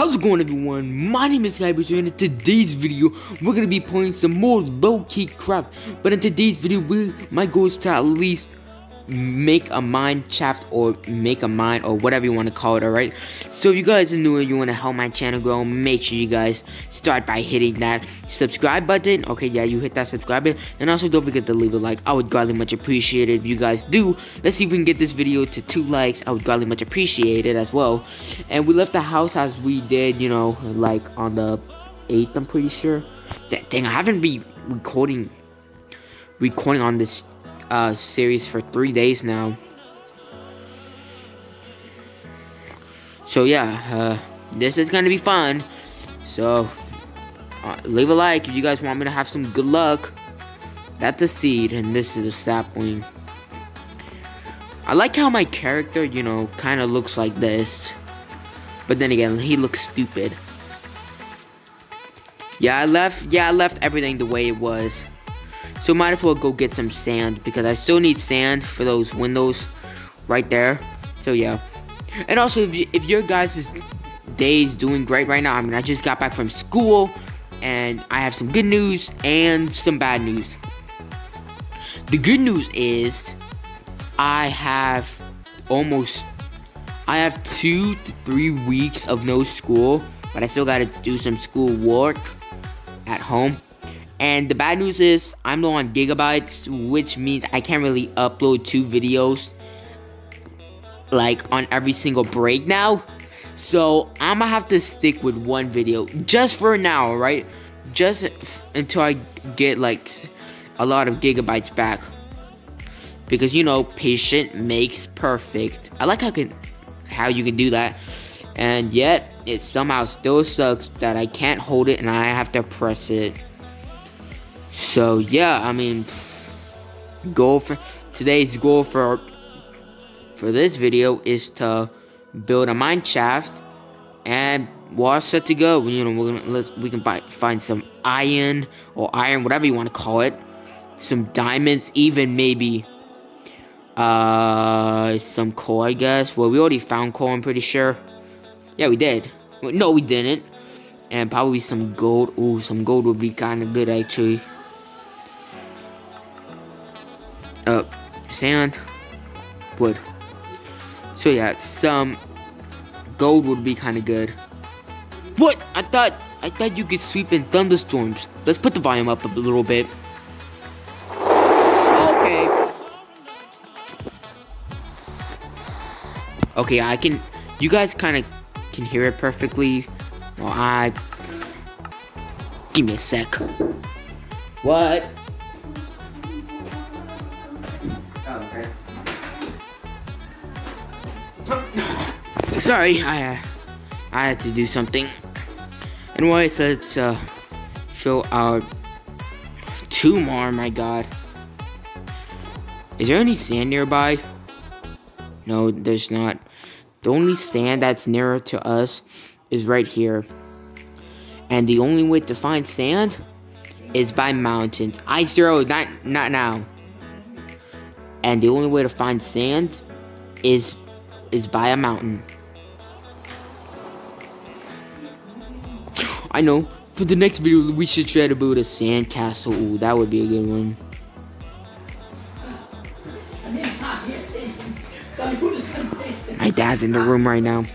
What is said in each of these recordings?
How's it going everyone? My name is KaiBlaze and in today's video we're gonna be playing some more LokiCraft. But in today's video we my goal is to at least make a mine shaft or make a mine or whatever you want to call it alright? So if you guys are new and you want to help my channel grow make sure you guys start by hitting that subscribe button. Okay yeah you hit that subscribe button. And also don't forget to leave a like. I would greatly much appreciate it if you guys do. Let's see if we can get this video to two likes. I would greatly much appreciate it as well. And we left the house as we did you know like on the 8th i'm pretty sure. That dang i haven't been recording recording on this uh, series for three days now. So yeah, uh, this is gonna be fun. So uh, leave a like if you guys want me to have some good luck. That's a seed, and this is a sapling. I like how my character, you know, kind of looks like this. But then again, he looks stupid. Yeah, I left. Yeah, I left everything the way it was. So might as well go get some sand because I still need sand for those windows right there. So yeah. And also if, you, if your guys' day is doing great right now, I mean I just got back from school and I have some good news and some bad news. The good news is I have almost I have two to three weeks of no school, but I still gotta do some school work at home. And the bad news is I'm low on gigabytes, which means I can't really upload two videos like on every single break now. So I'm gonna have to stick with one video just for now, right? Just until I get like a lot of gigabytes back. Because you know, patient makes perfect. I like how can how you can do that. And yet it somehow still sucks that I can't hold it and I have to press it. So yeah, I mean, goal for today's goal for for this video is to build a mine shaft, and we're set to go. You know, we're gonna let's we can buy, find some iron or iron, whatever you want to call it, some diamonds, even maybe uh some coal, I guess. Well, we already found coal. I'm pretty sure. Yeah, we did. No, we didn't. And probably some gold. Ooh, some gold would be kind of good actually. Sand, wood. So yeah, some gold would be kind of good. What? I thought I thought you could sweep in thunderstorms. Let's put the volume up a little bit. Okay. Okay, I can. You guys kind of can hear it perfectly. Well, I. Give me a sec. What? Sorry, I uh, I had to do something. Anyways, let's uh, fill out two more. My God, is there any sand nearby? No, there's not. The only sand that's nearer to us is right here. And the only way to find sand is by mountains. I zero, not not now. And the only way to find sand is is by a mountain. I know. For the next video, we should try to build a sand castle. Ooh, that would be a good one. My dad's in the room right now.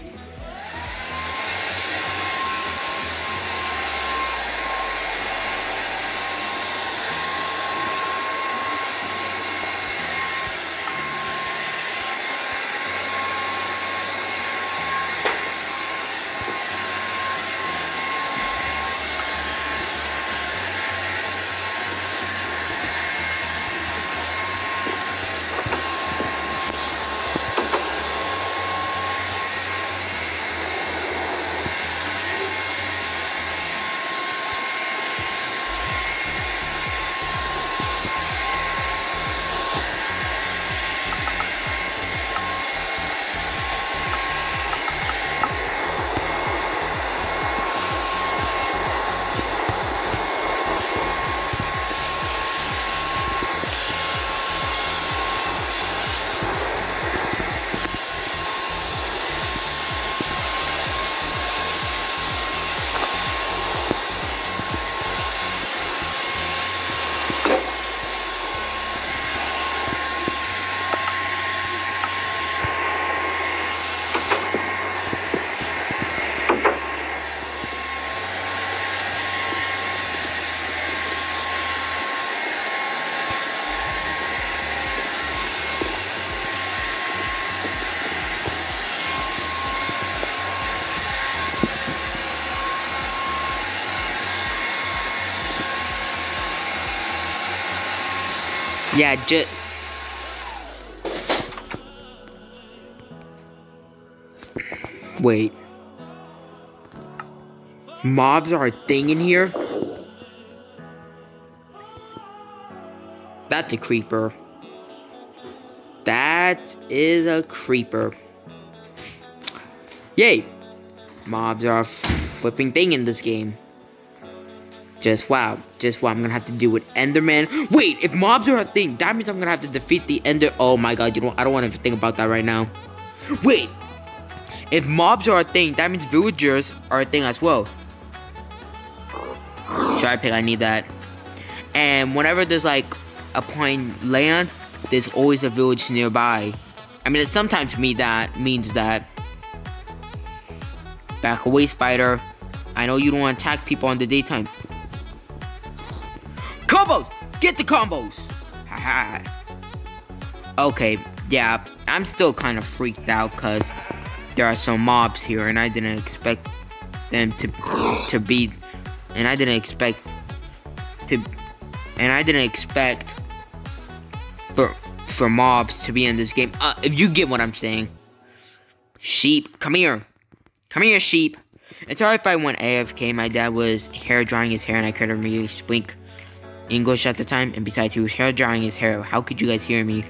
Yeah, just. Wait. Mobs are a thing in here? That's a creeper. That is a creeper. Yay! Mobs are a flipping thing in this game. Just wow. Just wow. I'm gonna have to deal with Enderman. Wait, if mobs are a thing, that means I'm gonna have to defeat the Ender. Oh my god, you know I don't want to think about that right now. Wait, if mobs are a thing, that means villagers are a thing as well. I pick? I need that. And whenever there's like a point land, there's always a village nearby. I mean, it sometimes me that means that. Back away, spider. I know you don't want to attack people in the daytime. Combos! Get the combos! Haha. okay, yeah, I'm still kind of freaked out because there are some mobs here and I didn't expect them to to be and I didn't expect to and I didn't expect for for mobs to be in this game. Uh, if you get what I'm saying. Sheep, come here. Come here, sheep. It's alright if I went AFK. My dad was hair drying his hair and I couldn't really speak English at the time. And besides, he was hair drying his hair. How could you guys hear me?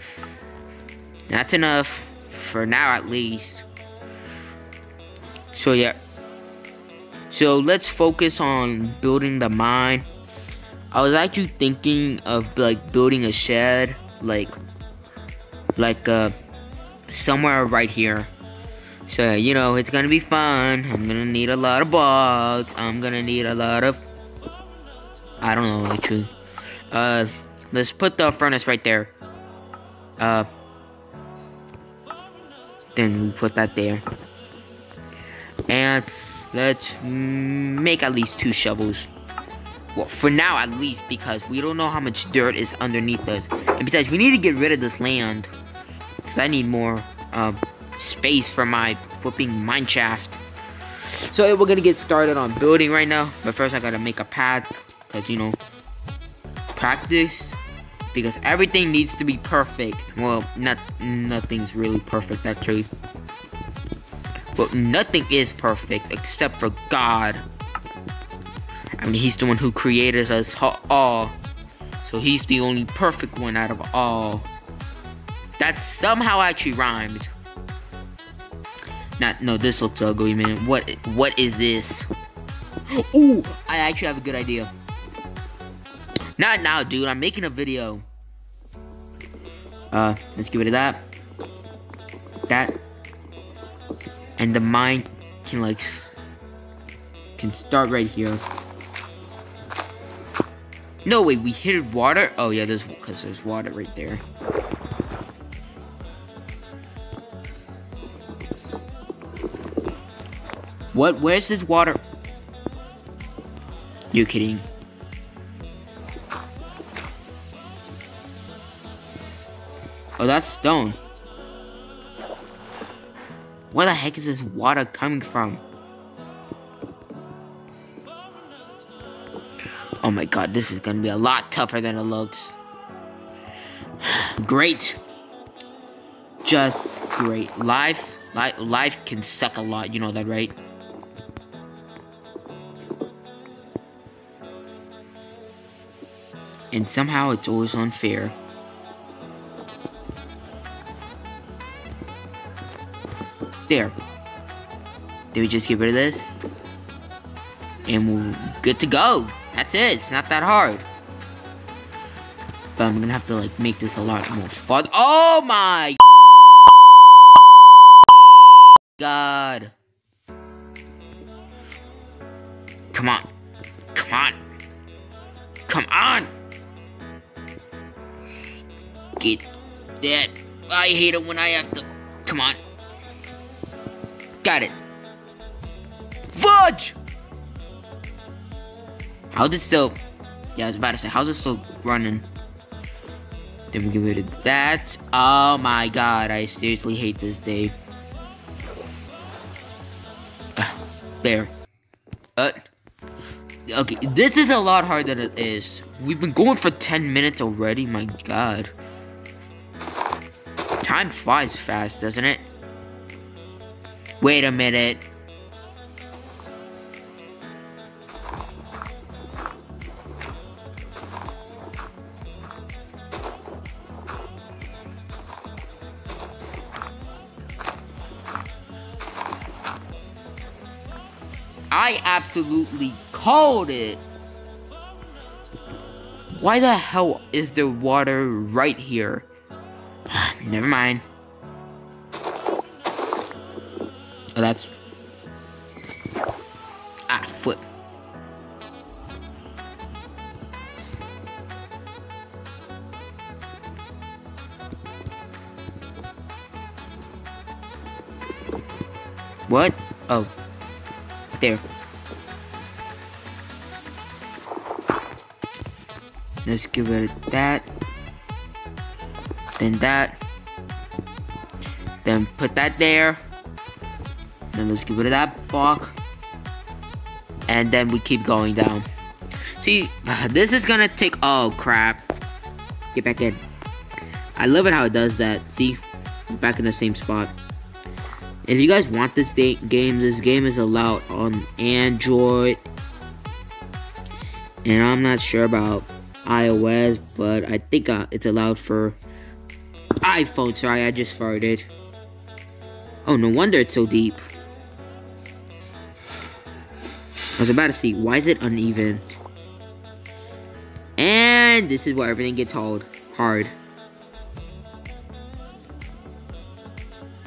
That's enough. For now, at least. So, yeah. So, let's focus on building the mine. I was actually thinking of, like, building a shed. Like, like, uh, somewhere right here. So, you know, it's gonna be fun. I'm gonna need a lot of blocks. I'm gonna need a lot of... I don't know, actually. Uh, let's put the furnace right there. Uh, then we put that there. And let's make at least two shovels. Well, for now at least, because we don't know how much dirt is underneath us. And besides, we need to get rid of this land. Because I need more, uh, space for my flipping mineshaft. So we're gonna get started on building right now. But first I gotta make a path. Because, you know, practice. Because everything needs to be perfect. Well, not nothing's really perfect actually. But nothing is perfect except for God. I mean, he's the one who created us all. So he's the only perfect one out of all. That somehow actually rhymed. Not no, this looks ugly, man. What what is this? Ooh, I actually have a good idea. Not now, dude. I'm making a video. Uh, let's get rid of that. That. And the mine can like can start right here. No, wait, we hit water? Oh yeah, there's because there's water right there. What? Where's this water? You're kidding. Oh, that's stone. Where the heck is this water coming from? Oh my god, this is gonna be a lot tougher than it looks. great. Just great. Life, life, life can suck a lot, you know that, right? and somehow it's always unfair. There. Did we just get rid of this? And we're good to go. That's it. It's not that hard. But I'm gonna have to like make this a lot more fun. Oh my god. Come on. Come on. Come on. Get that. I hate it when I have to. Come on. Got it. Fudge! How's it still? Yeah, I was about to say, how's it still running? Then we get rid of that. Oh my god, I seriously hate this day. Uh, there. Uh, Okay, this is a lot harder than it is. We've been going for 10 minutes already, my god. Time flies fast, doesn't it? Wait a minute. I absolutely called it. Why the hell is there water right here? Never mind. That's... Ah, foot. What? Oh. There. Let's give it that. Then that. Then put that there. Then let's get rid of that block. And then we keep going down. See, this is gonna take. Oh crap! Get back in. I love it how it does that. See, back in the same spot. If you guys want this game, this game is allowed on Android. And I'm not sure about iOS, but I think uh, it's allowed for iPhone. Sorry, I just farted. Oh, no wonder it's so deep. I was about to see, why is it uneven? And this is where everything gets hard. Hard.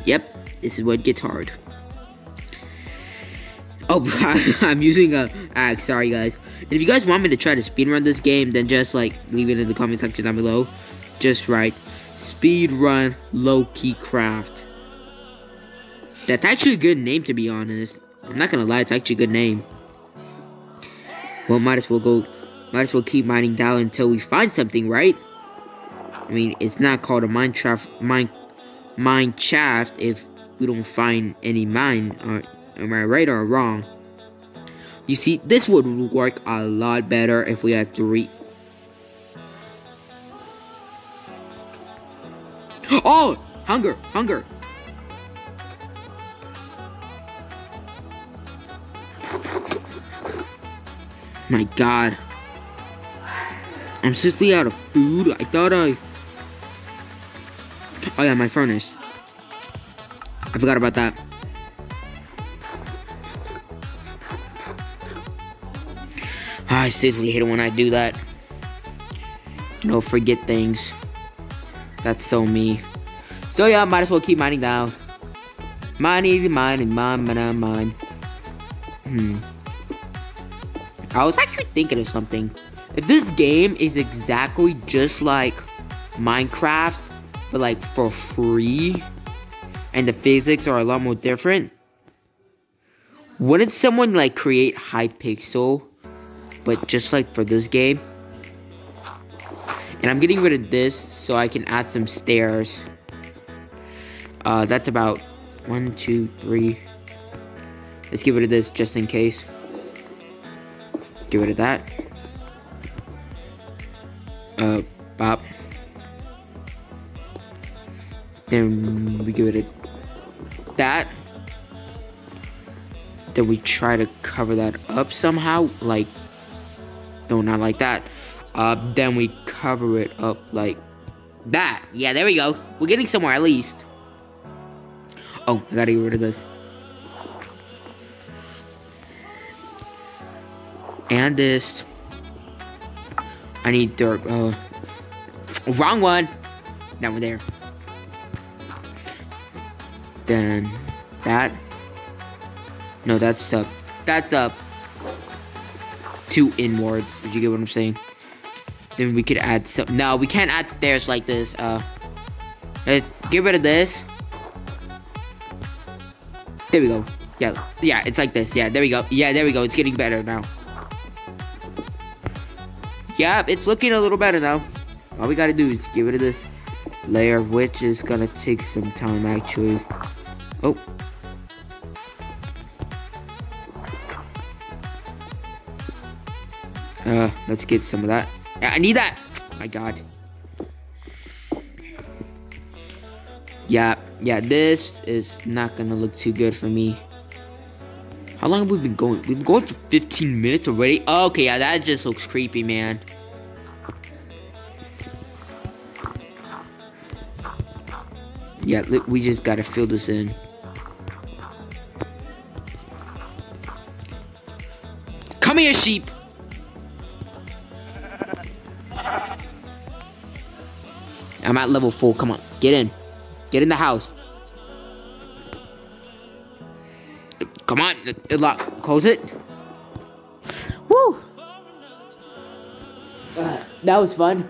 Yep, this is what gets hard. Oh, I'm using a axe. Sorry, guys. And if you guys want me to try to speedrun this game, then just, like, leave it in the comment section down below. Just write, speedrun LokiCraft. That's actually a good name, to be honest. I'm not gonna lie, it's actually a good name. Well, might as well go, might as well keep mining down until we find something, right? I mean, it's not called a mine shaft, mine, mine shaft if we don't find any mine. Uh, am I right or wrong? You see, this would work a lot better if we had three. Oh! Hunger! Hunger! My god. I'm seriously out of food. I thought I... Oh yeah, my furnace. I forgot about that. I seriously hate it when I do that. You know, forget things. That's so me. So yeah, might as well keep mining down. Mining, mining, mine, mine, mine. Hmm. I was actually thinking of something. If this game is exactly just like Minecraft, but like for free, and the physics are a lot more different, wouldn't someone like create Hypixel, but just like for this game? And I'm getting rid of this so I can add some stairs. Uh, that's about one, two, three. Let's get rid of this just in case. Get rid of that. Uh, bop. Then we get rid of that. Then we try to cover that up somehow. Like, no, not like that. Uh, then we cover it up like that. Yeah, there we go. We're getting somewhere at least. Oh, I gotta get rid of this. And this. I need dirt. Uh, wrong one. Now we're there. Then that. No, that's up. That's up. Two inwards. Did you get what I'm saying? Then we could add some. No, we can't add stairs like this. Uh, let's get rid of this. There we go. Yeah, yeah, it's like this. Yeah, there we go. Yeah, there we go. It's getting better now. Yeah, it's looking a little better now. All we gotta do is get rid of this layer, which is gonna take some time actually. Oh. Uh, let's get some of that. Yeah, I need that. my God. Yeah, yeah, this is not gonna look too good for me. How long have we been going? We've been going for 15 minutes already? Okay, yeah, that just looks creepy, man. Yeah, we just gotta fill this in. Come here, sheep! I'm at level 4, come on, get in. Get in the house. Come on, lock, close it. Woo! Uh, that was fun.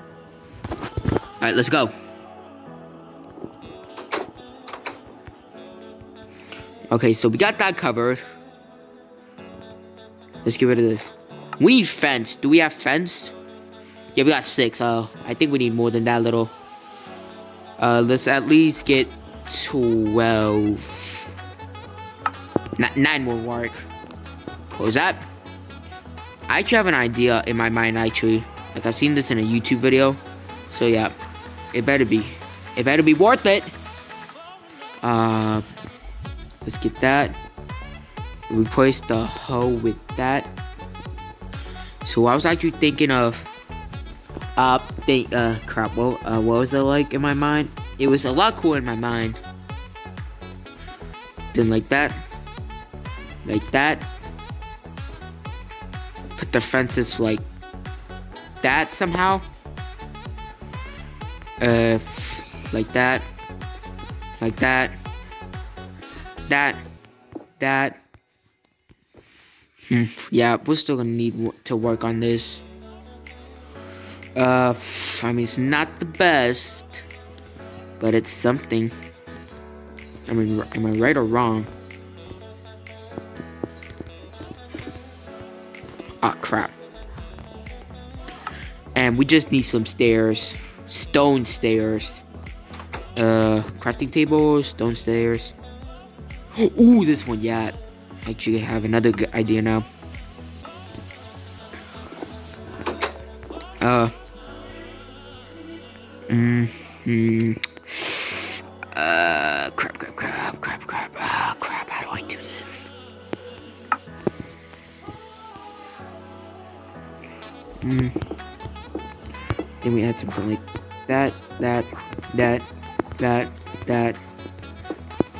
Alright, let's go. Okay, so we got that covered. Let's get rid of this. We need fence. Do we have fence? Yeah, we got six. Uh, I think we need more than that little. Uh, let's at least get 12. N nine will work. Close that. I actually have an idea in my mind, actually. Like, I've seen this in a YouTube video. So, yeah. It better be. It better be worth it. Uh, let's get that. Replace the hoe with that. So, I was actually thinking of uh, think, uh, crap, what, uh, what was it like in my mind? It was a lot cooler in my mind. Then like that. Like that. Put the fences like that somehow. Uh, like that. Like that. That. That. Hmm, yeah, we're still gonna need to work on this. Uh, I mean, it's not the best, but it's something. I mean, am I right or wrong? And we just need some stairs. Stone stairs. Uh, crafting table, stone stairs. Ooh, this one, yeah. Actually, I have another idea now. Uh,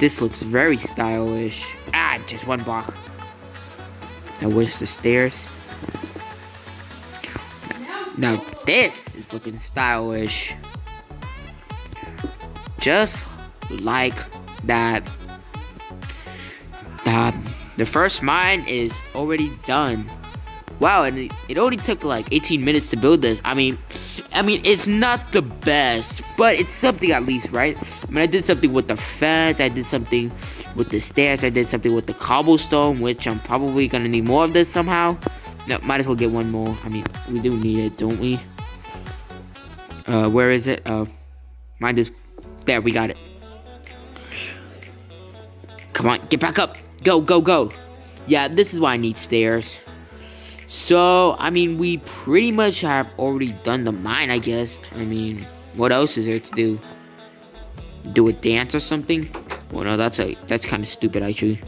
This looks very stylish. Ah, just one block. Now where's the stairs? Now this is looking stylish just like that. The, the first mine is already done. Wow, and it, it only took like 18 minutes to build this. I mean, I mean, it's not the best, but it's something at least, right? I mean, I did something with the fence, I did something with the stairs, I did something with the cobblestone, which I'm probably gonna need more of this somehow. No, might as well get one more. I mean, we do need it, don't we? Uh, where is it? Uh, mine is there, we got it. Come on, get back up. Go, go, go. Yeah, this is why I need stairs. So, I mean, we pretty much have already done the mine, I guess. I mean, what else is there to do? Do a dance or something? Well, no, that's a that's kind of stupid, actually.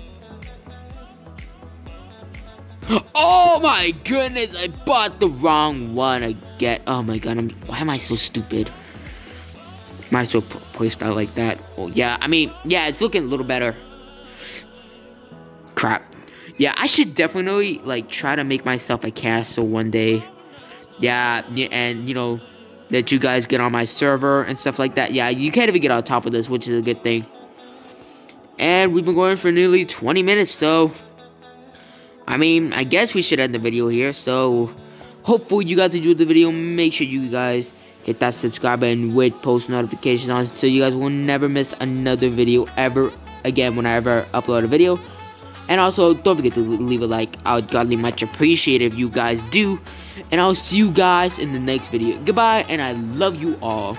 Oh my goodness, I bought the wrong one again. Oh my god, I'm, why am I so stupid? Might as well place that like that. Oh, yeah, I mean, yeah, it's looking a little better. Crap. Yeah, I should definitely, like, try to make myself a castle one day. Yeah, and, you know, let you guys get on my server and stuff like that. Yeah, you can't even get on top of this, which is a good thing. And we've been going for nearly 20 minutes, so... I mean, I guess we should end the video here, so... Hopefully you guys enjoyed the video. Make sure you guys hit that subscribe button with post notifications on so you guys will never miss another video ever again when I upload a video. And also, don't forget to leave a like. I would godly much appreciate if you guys do. And I'll see you guys in the next video. Goodbye, and I love you all.